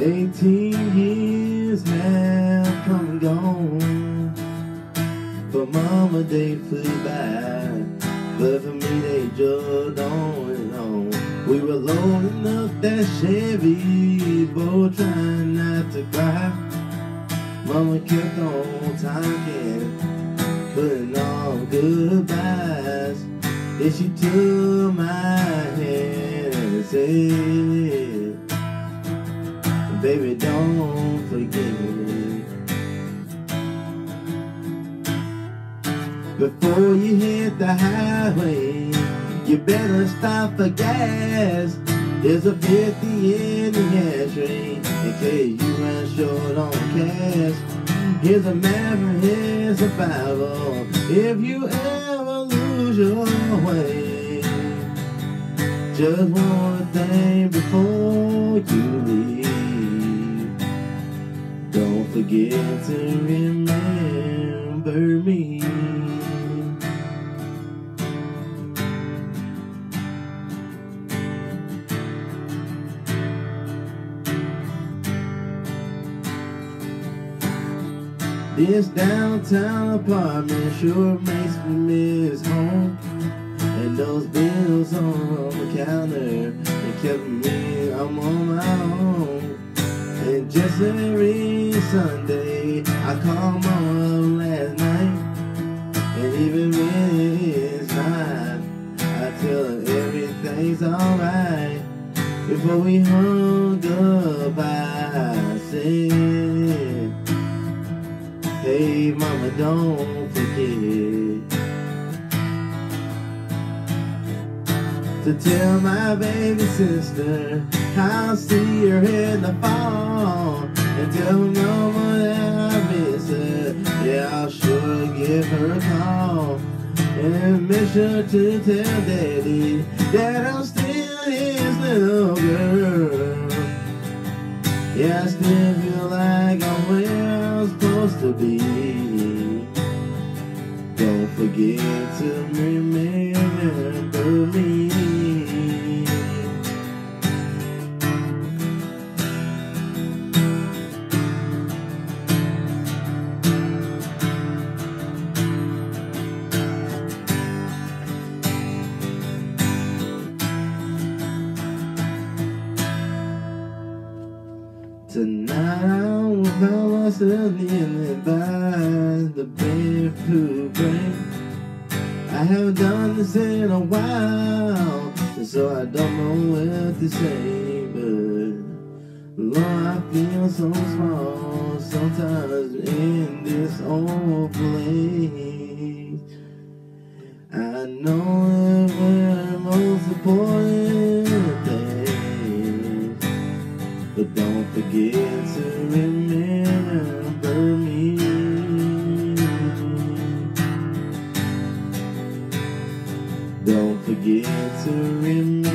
18 years now come and gone. For mama they flew by, but for me they just don't know. We were loading up that Chevy, both trying not to cry. Mama kept on talking, putting on goodbyes. Then she took my hand and said, Before you hit the highway, you better stop for gas. There's a 50 in the ashtray in case you run short on cash. Here's a map, here's a Bible. If you ever lose your way, just one thing before you leave. Don't forget to remember me. This downtown apartment sure makes me miss home. And those bills on the counter, they kept me, I'm on my own. And just every Sunday, I call mom last night. And even when it's not, I tell her everything's alright. Before we hung up, I Hey, mama, don't forget to tell my baby sister I'll see her in the fall. And tell mama that I miss her. Yeah, I'll sure give her a call. And make sure to tell daddy that I'm still his forget to remember me. Tonight I found myself kneeling by the barefoot brain. I haven't done this in a while, so I don't know what to say. But Lord, I feel so small sometimes in this old place. I know that we're most important Don't forget to remember